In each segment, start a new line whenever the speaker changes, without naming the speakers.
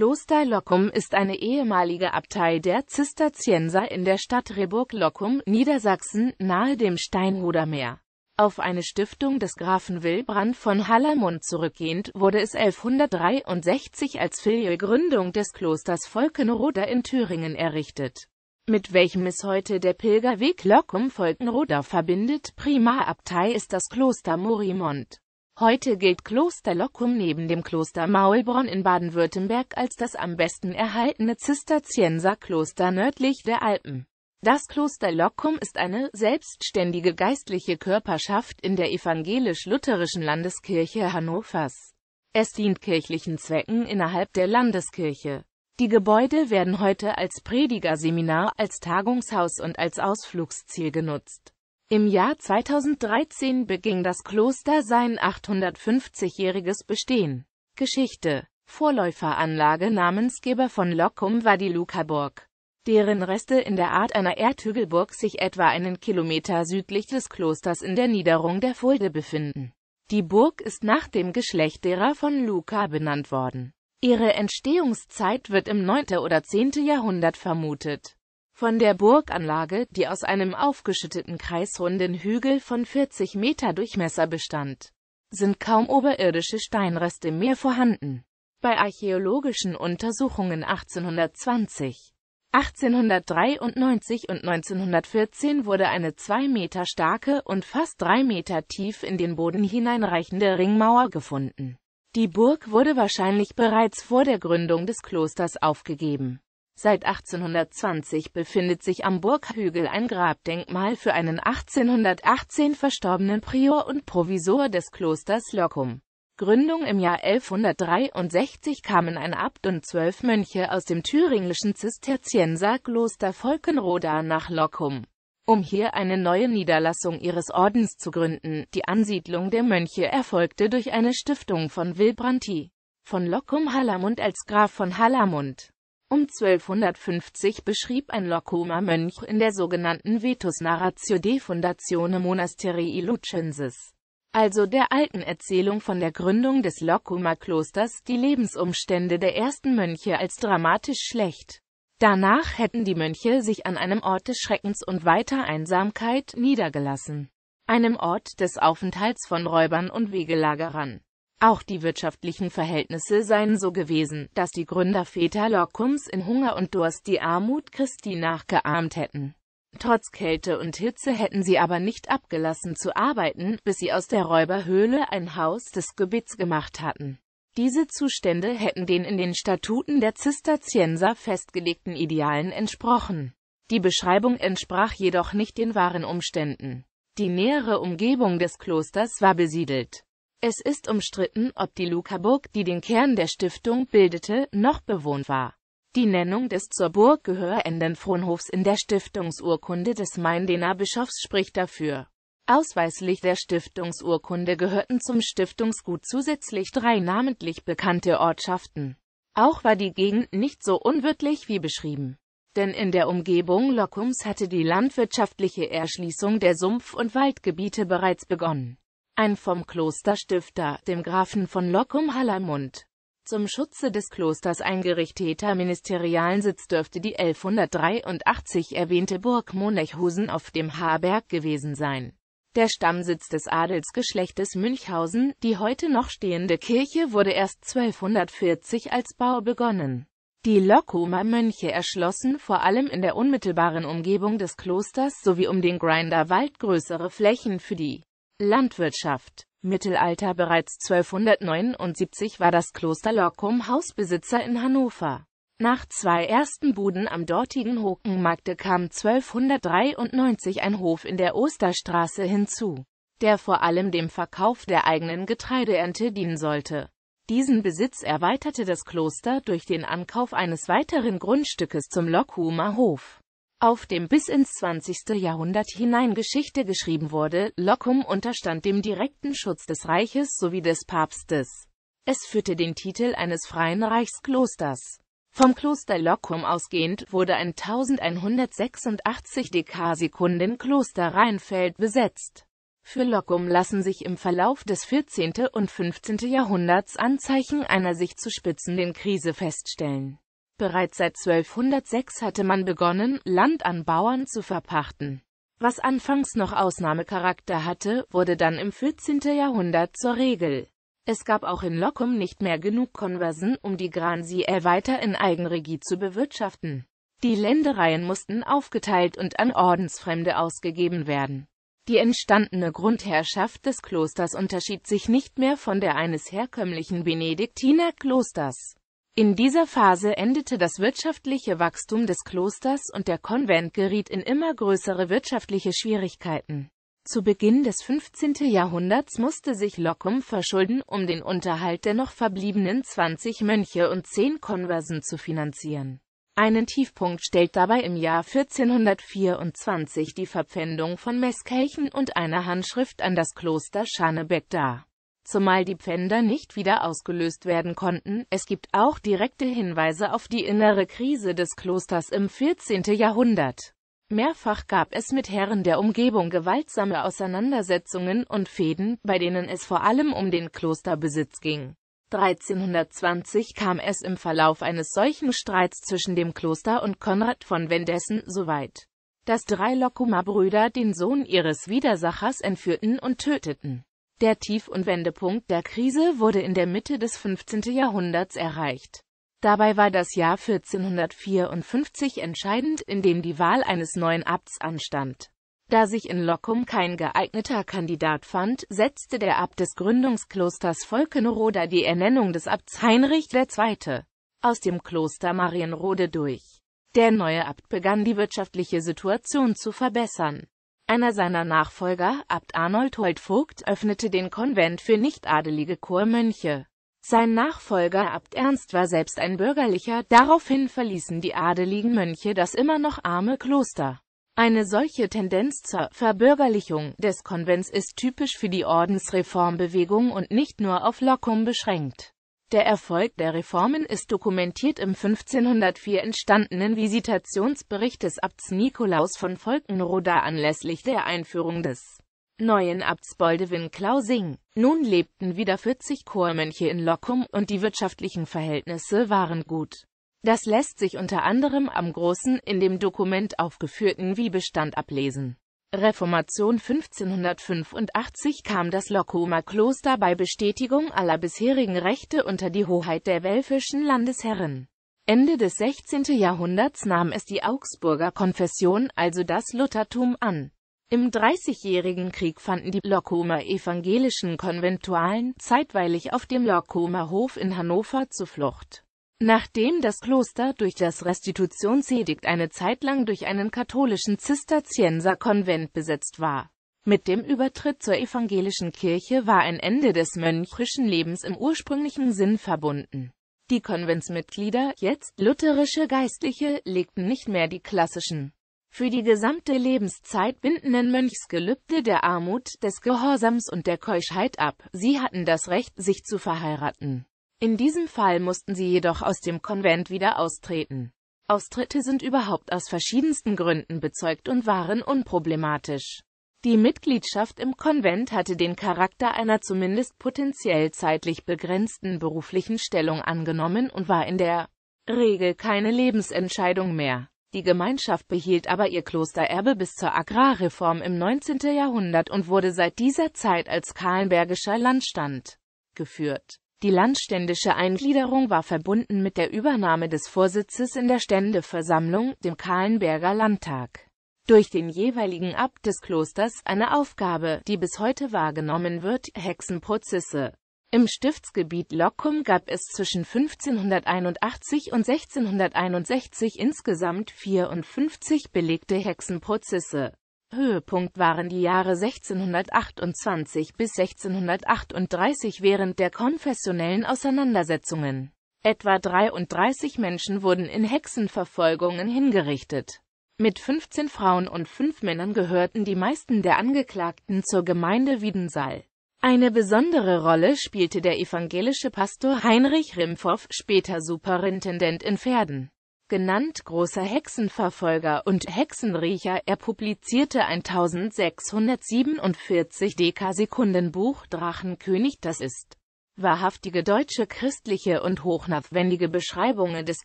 Kloster Loccum ist eine ehemalige Abtei der Zisterzienser in der Stadt Rehburg-Loccum, Niedersachsen, nahe dem Steinhuder Meer. Auf eine Stiftung des Grafen Wilbrand von Hallermund zurückgehend, wurde es 1163 als Filialgründung des Klosters Volkenroda in Thüringen errichtet, mit welchem es heute der Pilgerweg Loccum-Volkenroda verbindet. Primarabtei ist das Kloster Morimond. Heute gilt Kloster Loccum neben dem Kloster Maulbronn in Baden-Württemberg als das am besten erhaltene Zisterzienserkloster nördlich der Alpen. Das Kloster Loccum ist eine selbstständige geistliche Körperschaft in der evangelisch-lutherischen Landeskirche Hannovers. Es dient kirchlichen Zwecken innerhalb der Landeskirche. Die Gebäude werden heute als Predigerseminar, als Tagungshaus und als Ausflugsziel genutzt. Im Jahr 2013 beging das Kloster sein 850-jähriges Bestehen. Geschichte Vorläuferanlage Namensgeber von Loccum war die Lucaburg, deren Reste in der Art einer Erdhügelburg sich etwa einen Kilometer südlich des Klosters in der Niederung der Fulde befinden. Die Burg ist nach dem Geschlecht derer von Luca benannt worden. Ihre Entstehungszeit wird im 9. oder 10. Jahrhundert vermutet. Von der Burganlage, die aus einem aufgeschütteten kreisrunden Hügel von 40 Meter Durchmesser bestand, sind kaum oberirdische Steinreste mehr vorhanden. Bei archäologischen Untersuchungen 1820, 1893 und 1914 wurde eine zwei Meter starke und fast drei Meter tief in den Boden hineinreichende Ringmauer gefunden. Die Burg wurde wahrscheinlich bereits vor der Gründung des Klosters aufgegeben. Seit 1820 befindet sich am Burghügel ein Grabdenkmal für einen 1818 verstorbenen Prior und Provisor des Klosters Loccum. Gründung im Jahr 1163 kamen ein Abt und zwölf Mönche aus dem thüringischen Zisterzienserkloster Volkenroda nach Loccum, um hier eine neue Niederlassung ihres Ordens zu gründen. Die Ansiedlung der Mönche erfolgte durch eine Stiftung von Wilbranti von Loccum Hallermund als Graf von Hallermund. Um 1250 beschrieb ein Lockumer Mönch in der sogenannten Vetus Narratio de Fundatione Monasterii Lucensis, also der alten Erzählung von der Gründung des Lockumer Klosters, die Lebensumstände der ersten Mönche als dramatisch schlecht. Danach hätten die Mönche sich an einem Ort des Schreckens und weiter Einsamkeit niedergelassen, einem Ort des Aufenthalts von Räubern und Wegelagerern. Auch die wirtschaftlichen Verhältnisse seien so gewesen, dass die Gründerväter Loccums in Hunger und Durst die Armut Christi nachgeahmt hätten. Trotz Kälte und Hitze hätten sie aber nicht abgelassen zu arbeiten, bis sie aus der Räuberhöhle ein Haus des Gebets gemacht hatten. Diese Zustände hätten den in den Statuten der Zisterzienser festgelegten Idealen entsprochen. Die Beschreibung entsprach jedoch nicht den wahren Umständen. Die nähere Umgebung des Klosters war besiedelt. Es ist umstritten, ob die Lukaburg, die den Kern der Stiftung bildete, noch bewohnt war. Die Nennung des zur Burg gehörenden Fronhofs in der Stiftungsurkunde des Maindener Bischofs spricht dafür. Ausweislich der Stiftungsurkunde gehörten zum Stiftungsgut zusätzlich drei namentlich bekannte Ortschaften. Auch war die Gegend nicht so unwirtlich wie beschrieben. Denn in der Umgebung Lockums hatte die landwirtschaftliche Erschließung der Sumpf- und Waldgebiete bereits begonnen ein vom Klosterstifter, dem Grafen von Loccum-Hallermund, zum Schutze des Klosters eingerichteter Ministerialensitz dürfte die 1183 erwähnte Burg Monechhusen auf dem Haarberg gewesen sein. Der Stammsitz des Adelsgeschlechtes Münchhausen, die heute noch stehende Kirche wurde erst 1240 als Bau begonnen. Die Lockumer Mönche erschlossen vor allem in der unmittelbaren Umgebung des Klosters sowie um den Grinderwald größere Flächen für die Landwirtschaft Mittelalter Bereits 1279 war das Kloster Loccum Hausbesitzer in Hannover. Nach zwei ersten Buden am dortigen Hokenmarkte kam 1293 ein Hof in der Osterstraße hinzu, der vor allem dem Verkauf der eigenen Getreideernte dienen sollte. Diesen Besitz erweiterte das Kloster durch den Ankauf eines weiteren Grundstückes zum Lockumer Hof auf dem bis ins 20. Jahrhundert hinein Geschichte geschrieben wurde, Loccum unterstand dem direkten Schutz des Reiches sowie des Papstes. Es führte den Titel eines freien Reichsklosters. Vom Kloster Loccum ausgehend wurde ein 1186 Dekasekunden Kloster Rheinfeld besetzt. Für Locum lassen sich im Verlauf des 14. und 15. Jahrhunderts Anzeichen einer sich zu spitzenden Krise feststellen. Bereits seit 1206 hatte man begonnen, Land an Bauern zu verpachten. Was anfangs noch Ausnahmecharakter hatte, wurde dann im 14. Jahrhundert zur Regel. Es gab auch in Locum nicht mehr genug Konversen, um die Gransier weiter in Eigenregie zu bewirtschaften. Die Ländereien mussten aufgeteilt und an Ordensfremde ausgegeben werden. Die entstandene Grundherrschaft des Klosters unterschied sich nicht mehr von der eines herkömmlichen Benediktinerklosters. In dieser Phase endete das wirtschaftliche Wachstum des Klosters und der Konvent geriet in immer größere wirtschaftliche Schwierigkeiten. Zu Beginn des 15. Jahrhunderts musste sich Locum verschulden, um den Unterhalt der noch verbliebenen 20 Mönche und 10 Konversen zu finanzieren. Einen Tiefpunkt stellt dabei im Jahr 1424 die Verpfändung von Messkirchen und einer Handschrift an das Kloster Scharnebeck dar. Zumal die Pfänder nicht wieder ausgelöst werden konnten, es gibt auch direkte Hinweise auf die innere Krise des Klosters im 14. Jahrhundert. Mehrfach gab es mit Herren der Umgebung gewaltsame Auseinandersetzungen und Fehden, bei denen es vor allem um den Klosterbesitz ging. 1320 kam es im Verlauf eines solchen Streits zwischen dem Kloster und Konrad von Wendessen so weit, dass drei Locuma-Brüder den Sohn ihres Widersachers entführten und töteten. Der Tief- und Wendepunkt der Krise wurde in der Mitte des 15. Jahrhunderts erreicht. Dabei war das Jahr 1454 entscheidend, in dem die Wahl eines neuen Abts anstand. Da sich in Locum kein geeigneter Kandidat fand, setzte der Abt des Gründungsklosters Volkenroda die Ernennung des Abts Heinrich II. aus dem Kloster Marienrode durch. Der neue Abt begann die wirtschaftliche Situation zu verbessern. Einer seiner Nachfolger, Abt Arnold Holdvogt, öffnete den Konvent für nichtadelige Chormönche. Sein Nachfolger Abt Ernst war selbst ein bürgerlicher, daraufhin verließen die adeligen Mönche das immer noch arme Kloster. Eine solche Tendenz zur Verbürgerlichung des Konvents ist typisch für die Ordensreformbewegung und nicht nur auf Locum beschränkt. Der Erfolg der Reformen ist dokumentiert im 1504 entstandenen Visitationsbericht des Abts Nikolaus von Volkenroda anlässlich der Einführung des neuen Abts Boldewin Klausing. Nun lebten wieder 40 Chormönche in Locum und die wirtschaftlichen Verhältnisse waren gut. Das lässt sich unter anderem am großen, in dem Dokument aufgeführten Wiebestand ablesen. Reformation 1585 kam das Lockumer Kloster bei Bestätigung aller bisherigen Rechte unter die Hoheit der welfischen Landesherren. Ende des 16. Jahrhunderts nahm es die Augsburger Konfession, also das Luthertum, an. Im Dreißigjährigen Krieg fanden die Lockumer evangelischen Konventualen zeitweilig auf dem Lockumer Hof in Hannover Zuflucht. Nachdem das Kloster durch das Restitutionsedikt eine Zeit lang durch einen katholischen Zisterzienserkonvent besetzt war. Mit dem Übertritt zur evangelischen Kirche war ein Ende des mönchischen Lebens im ursprünglichen Sinn verbunden. Die Konventsmitglieder, jetzt lutherische Geistliche, legten nicht mehr die klassischen, für die gesamte Lebenszeit bindenden Mönchsgelübde der Armut, des Gehorsams und der Keuschheit ab, sie hatten das Recht, sich zu verheiraten. In diesem Fall mussten sie jedoch aus dem Konvent wieder austreten. Austritte sind überhaupt aus verschiedensten Gründen bezeugt und waren unproblematisch. Die Mitgliedschaft im Konvent hatte den Charakter einer zumindest potenziell zeitlich begrenzten beruflichen Stellung angenommen und war in der Regel keine Lebensentscheidung mehr. Die Gemeinschaft behielt aber ihr Klostererbe bis zur Agrarreform im 19. Jahrhundert und wurde seit dieser Zeit als Kahlenbergischer Landstand geführt. Die landständische Eingliederung war verbunden mit der Übernahme des Vorsitzes in der Ständeversammlung, dem Kahlenberger Landtag. Durch den jeweiligen Abt des Klosters eine Aufgabe, die bis heute wahrgenommen wird, Hexenprozesse. Im Stiftsgebiet Locum gab es zwischen 1581 und 1661 insgesamt 54 belegte Hexenprozesse. Höhepunkt waren die Jahre 1628 bis 1638 während der konfessionellen Auseinandersetzungen. Etwa 33 Menschen wurden in Hexenverfolgungen hingerichtet. Mit 15 Frauen und 5 Männern gehörten die meisten der Angeklagten zur Gemeinde Wiedensaal. Eine besondere Rolle spielte der evangelische Pastor Heinrich Rimphoff, später Superintendent in Pferden. Genannt großer Hexenverfolger und Hexenriecher. Er publizierte 1647 Dekasekundenbuch Drachenkönig, das ist wahrhaftige deutsche christliche und hochnachwendige Beschreibungen des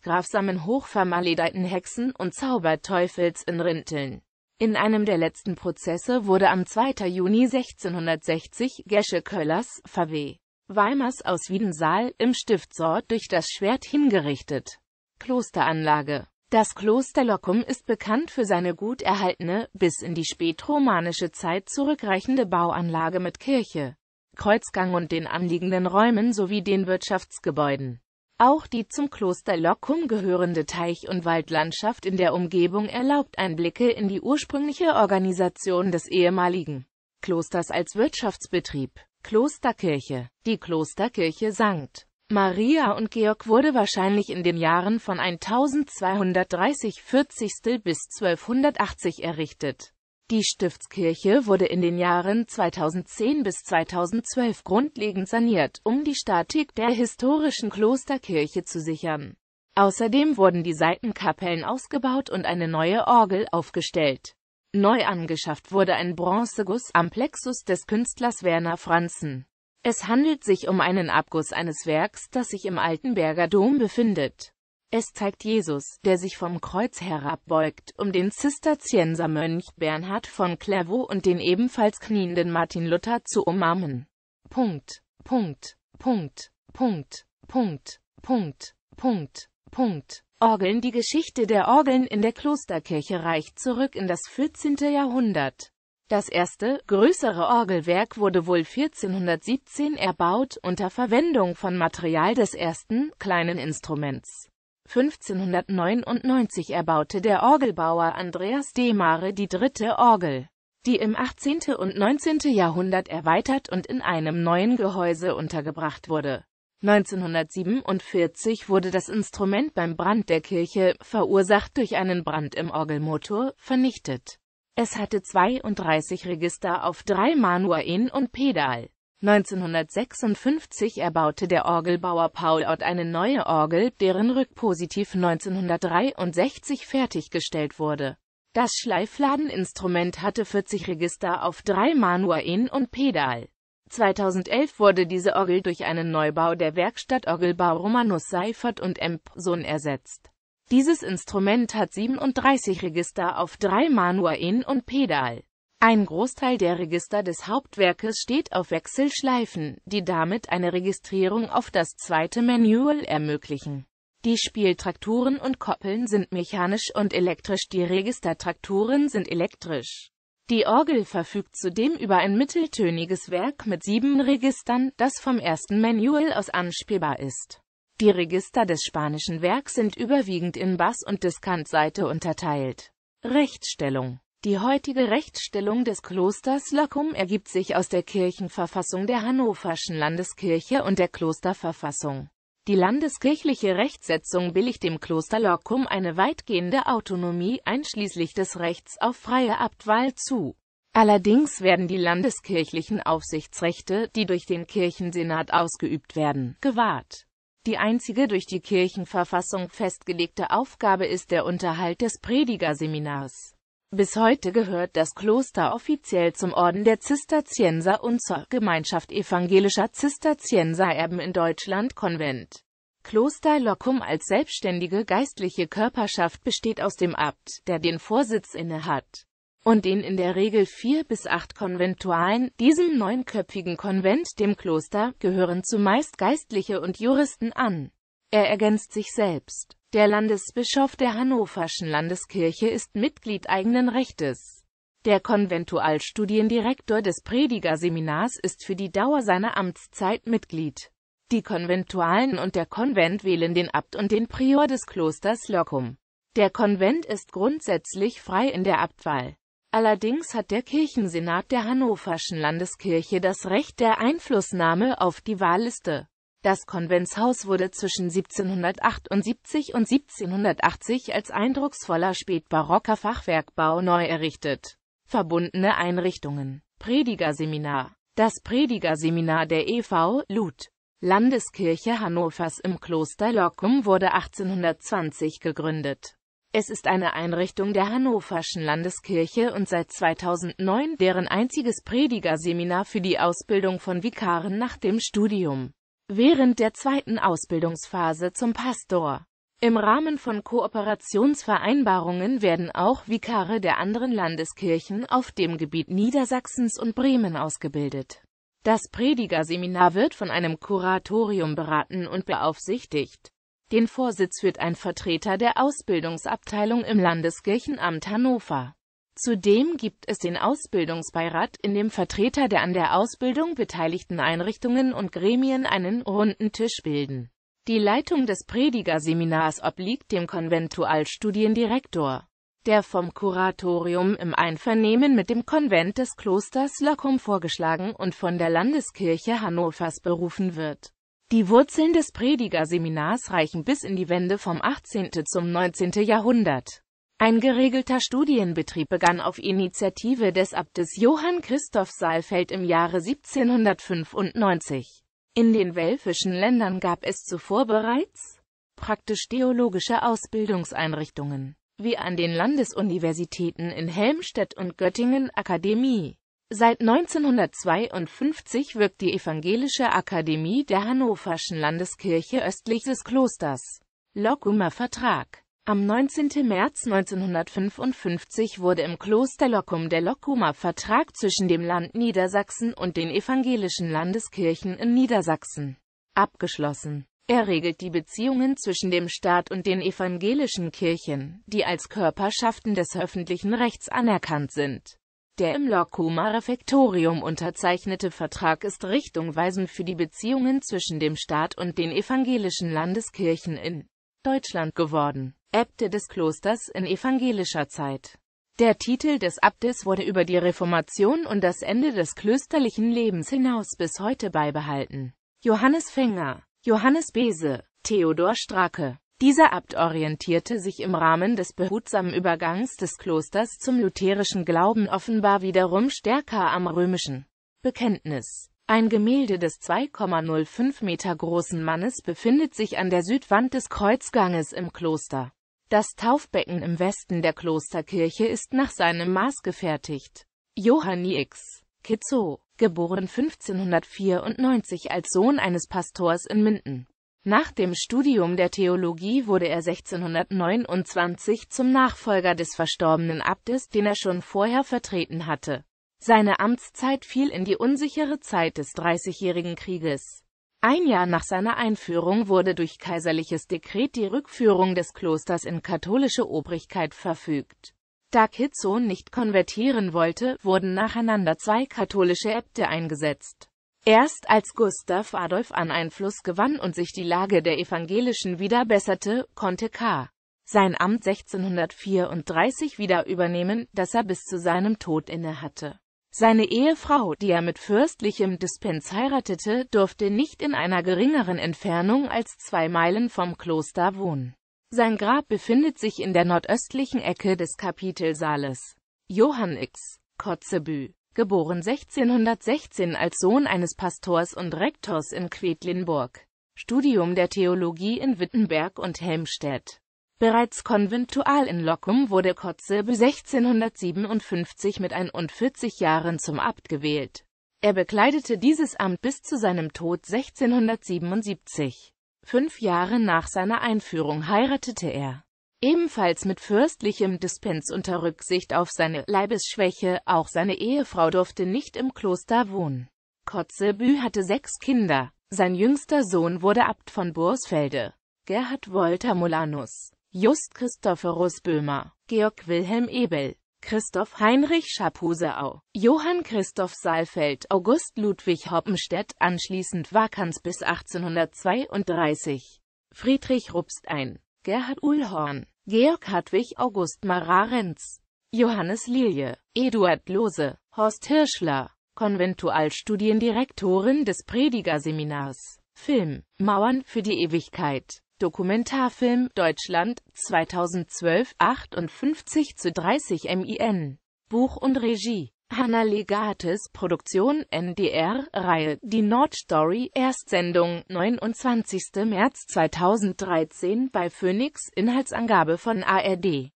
grafsamen hochvermaledeiten Hexen und Zauberteufels in Rinteln. In einem der letzten Prozesse wurde am 2. Juni 1660 Gesche Köllers, VW Weimars aus Wiedensaal, im Stiftsort durch das Schwert hingerichtet. Klosteranlage Das Kloster Lockum ist bekannt für seine gut erhaltene, bis in die spätromanische Zeit zurückreichende Bauanlage mit Kirche, Kreuzgang und den anliegenden Räumen sowie den Wirtschaftsgebäuden. Auch die zum Kloster Lockum gehörende Teich- und Waldlandschaft in der Umgebung erlaubt Einblicke in die ursprüngliche Organisation des ehemaligen Klosters als Wirtschaftsbetrieb. Klosterkirche Die Klosterkirche St. Maria und Georg wurde wahrscheinlich in den Jahren von 1230 40. bis 1280 errichtet. Die Stiftskirche wurde in den Jahren 2010 bis 2012 grundlegend saniert, um die Statik der historischen Klosterkirche zu sichern. Außerdem wurden die Seitenkapellen ausgebaut und eine neue Orgel aufgestellt. Neu angeschafft wurde ein Bronzeguss am Plexus des Künstlers Werner Franzen. Es handelt sich um einen Abguss eines Werks, das sich im Altenberger Dom befindet. Es zeigt Jesus, der sich vom Kreuz herabbeugt, um den Zisterziensermönch Bernhard von Clairvaux und den ebenfalls knienden Martin Luther zu umarmen. Punkt, Punkt, Punkt, Punkt, Punkt, Punkt, Punkt, Punkt. Orgeln Die Geschichte der Orgeln in der Klosterkirche reicht zurück in das 14. Jahrhundert. Das erste, größere Orgelwerk wurde wohl 1417 erbaut, unter Verwendung von Material des ersten, kleinen Instruments. 1599 erbaute der Orgelbauer Andreas Demare die dritte Orgel, die im 18. und 19. Jahrhundert erweitert und in einem neuen Gehäuse untergebracht wurde. 1947 wurde das Instrument beim Brand der Kirche, verursacht durch einen Brand im Orgelmotor, vernichtet. Es hatte 32 Register auf drei Manualen und Pedal. 1956 erbaute der Orgelbauer Paul Ott eine neue Orgel, deren Rückpositiv 1963 fertiggestellt wurde. Das Schleifladeninstrument hatte 40 Register auf drei Manualen und Pedal. 2011 wurde diese Orgel durch einen Neubau der Werkstatt Orgelbau Romanus Seifert und Emp. Sohn ersetzt. Dieses Instrument hat 37 Register auf drei Manualen und Pedal. Ein Großteil der Register des Hauptwerkes steht auf Wechselschleifen, die damit eine Registrierung auf das zweite Manual ermöglichen. Die Spieltrakturen und Koppeln sind mechanisch und elektrisch, die Registertrakturen sind elektrisch. Die Orgel verfügt zudem über ein mitteltöniges Werk mit sieben Registern, das vom ersten Manual aus anspielbar ist. Die Register des spanischen Werks sind überwiegend in Bass- und Diskantseite unterteilt. Rechtsstellung die heutige Rechtsstellung des Klosters Locum ergibt sich aus der Kirchenverfassung der Hannoverschen Landeskirche und der Klosterverfassung. Die landeskirchliche Rechtsetzung billigt dem Kloster Locum eine weitgehende Autonomie einschließlich des Rechts auf freie Abtwahl zu. Allerdings werden die landeskirchlichen Aufsichtsrechte, die durch den Kirchensenat ausgeübt werden, gewahrt. Die einzige durch die Kirchenverfassung festgelegte Aufgabe ist der Unterhalt des Predigerseminars. Bis heute gehört das Kloster offiziell zum Orden der Zisterzienser und zur Gemeinschaft evangelischer Zisterziensererben in Deutschland Konvent. Kloster Locum als selbstständige geistliche Körperschaft besteht aus dem Abt, der den Vorsitz innehat, und den in der Regel vier bis acht Konventualen, diesem neunköpfigen Konvent, dem Kloster, gehören zumeist Geistliche und Juristen an. Er ergänzt sich selbst. Der Landesbischof der Hannoverschen Landeskirche ist Mitglied eigenen Rechtes. Der Konventualstudiendirektor des Predigerseminars ist für die Dauer seiner Amtszeit Mitglied. Die Konventualen und der Konvent wählen den Abt und den Prior des Klosters Locum. Der Konvent ist grundsätzlich frei in der Abtwahl. Allerdings hat der Kirchensenat der Hannoverschen Landeskirche das Recht der Einflussnahme auf die Wahlliste. Das Konventshaus wurde zwischen 1778 und 1780 als eindrucksvoller spätbarocker Fachwerkbau neu errichtet. Verbundene Einrichtungen Predigerseminar Das Predigerseminar der e.V. Lud Landeskirche Hannovers im Kloster Loccum wurde 1820 gegründet. Es ist eine Einrichtung der Hannoverschen Landeskirche und seit 2009 deren einziges Predigerseminar für die Ausbildung von Vikaren nach dem Studium. Während der zweiten Ausbildungsphase zum Pastor. Im Rahmen von Kooperationsvereinbarungen werden auch Vikare der anderen Landeskirchen auf dem Gebiet Niedersachsens und Bremen ausgebildet. Das Predigerseminar wird von einem Kuratorium beraten und beaufsichtigt. Den Vorsitz führt ein Vertreter der Ausbildungsabteilung im Landeskirchenamt Hannover. Zudem gibt es den Ausbildungsbeirat, in dem Vertreter der an der Ausbildung beteiligten Einrichtungen und Gremien einen runden Tisch bilden. Die Leitung des Predigerseminars obliegt dem Konventualstudiendirektor der vom Kuratorium im Einvernehmen mit dem Konvent des Klosters Loccum vorgeschlagen und von der Landeskirche Hannovers berufen wird. Die Wurzeln des Predigerseminars reichen bis in die Wende vom 18. zum 19. Jahrhundert. Ein geregelter Studienbetrieb begann auf Initiative des Abtes Johann Christoph Saalfeld im Jahre 1795. In den welfischen Ländern gab es zuvor bereits praktisch theologische Ausbildungseinrichtungen wie an den Landesuniversitäten in Helmstedt und Göttingen Akademie. Seit 1952 wirkt die Evangelische Akademie der Hannoverschen Landeskirche östlich des Klosters. Lockumer Vertrag Am 19. März 1955 wurde im Kloster Loccum der Lockumer Vertrag zwischen dem Land Niedersachsen und den evangelischen Landeskirchen in Niedersachsen abgeschlossen. Er regelt die Beziehungen zwischen dem Staat und den evangelischen Kirchen, die als Körperschaften des öffentlichen Rechts anerkannt sind. Der im Lockumer Refektorium unterzeichnete Vertrag ist richtungweisend für die Beziehungen zwischen dem Staat und den evangelischen Landeskirchen in Deutschland geworden. Äbte des Klosters in evangelischer Zeit Der Titel des Abtes wurde über die Reformation und das Ende des klösterlichen Lebens hinaus bis heute beibehalten. Johannes Fänger Johannes Bese, Theodor Strake. Dieser Abt orientierte sich im Rahmen des behutsamen Übergangs des Klosters zum lutherischen Glauben offenbar wiederum stärker am römischen Bekenntnis. Ein Gemälde des 2,05 Meter großen Mannes befindet sich an der Südwand des Kreuzganges im Kloster. Das Taufbecken im Westen der Klosterkirche ist nach seinem Maß gefertigt. Johanni X. Kitzo geboren 1594 als Sohn eines Pastors in Minden. Nach dem Studium der Theologie wurde er 1629 zum Nachfolger des verstorbenen Abtes, den er schon vorher vertreten hatte. Seine Amtszeit fiel in die unsichere Zeit des Dreißigjährigen Krieges. Ein Jahr nach seiner Einführung wurde durch kaiserliches Dekret die Rückführung des Klosters in katholische Obrigkeit verfügt. Da Kitzo nicht konvertieren wollte, wurden nacheinander zwei katholische Äbte eingesetzt. Erst als Gustav Adolf an Einfluss gewann und sich die Lage der Evangelischen wieder besserte, konnte K. sein Amt 1634 wieder übernehmen, das er bis zu seinem Tod innehatte. Seine Ehefrau, die er mit fürstlichem Dispens heiratete, durfte nicht in einer geringeren Entfernung als zwei Meilen vom Kloster wohnen. Sein Grab befindet sich in der nordöstlichen Ecke des Kapitelsaales. Johann X. Kotzebue, geboren 1616 als Sohn eines Pastors und Rektors in Quedlinburg. Studium der Theologie in Wittenberg und Helmstedt. Bereits konventual in Loccum wurde Kotzebue 1657 mit 41 Jahren zum Abt gewählt. Er bekleidete dieses Amt bis zu seinem Tod 1677. Fünf Jahre nach seiner Einführung heiratete er. Ebenfalls mit fürstlichem Dispens unter Rücksicht auf seine Leibesschwäche, auch seine Ehefrau durfte nicht im Kloster wohnen. Kotzebue hatte sechs Kinder. Sein jüngster Sohn wurde Abt von Bursfelde. Gerhard Wolter Molanus, Just Christophorus Böhmer, Georg Wilhelm Ebel, Christoph Heinrich Schapuseau, Johann Christoph Saalfeld, August Ludwig Hoppenstedt, anschließend Vakans bis 1832, Friedrich Rupstein, Gerhard Uhlhorn, Georg Hartwig August Mararenz, Johannes Lilie, Eduard Lose, Horst Hirschler, Konventualstudiendirektorin des Predigerseminars, Film, Mauern für die Ewigkeit, Dokumentarfilm Deutschland 2012 58 zu 30 MIN. Buch und Regie Hanna Legates Produktion NDR Reihe Die Nordstory Erstsendung 29. März 2013 bei Phoenix Inhaltsangabe von ARD